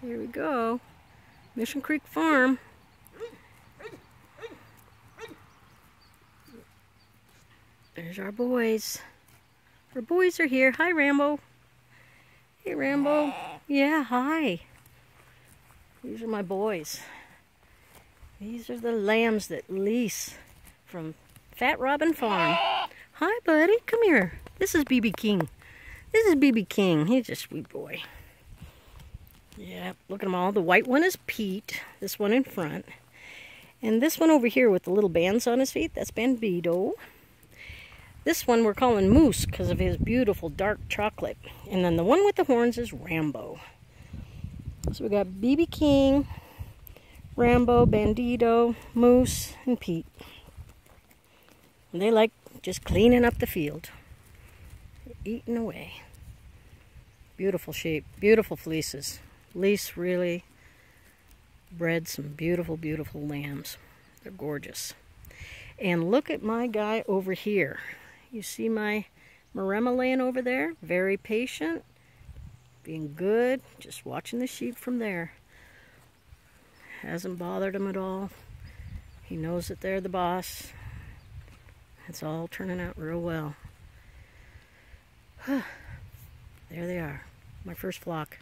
Here we go. Mission Creek Farm. There's our boys. Our boys are here. Hi, Rambo. Hey, Rambo. Yeah, hi. These are my boys. These are the lambs that lease from Fat Robin Farm. Hi, buddy. Come here. This is BB King. This is BB King. He's a sweet boy. Yeah, look at them all. The white one is Pete. This one in front. And this one over here with the little bands on his feet, that's Bandito. This one we're calling Moose because of his beautiful dark chocolate. And then the one with the horns is Rambo. So we got BB King, Rambo, Bandito, Moose, and Pete. And they like just cleaning up the field. Eating away. Beautiful shape, beautiful fleeces. Lease really bred some beautiful, beautiful lambs. They're gorgeous. And look at my guy over here. You see my Maremma laying over there? Very patient, being good, just watching the sheep from there. Hasn't bothered him at all. He knows that they're the boss. It's all turning out real well. there they are, my first flock.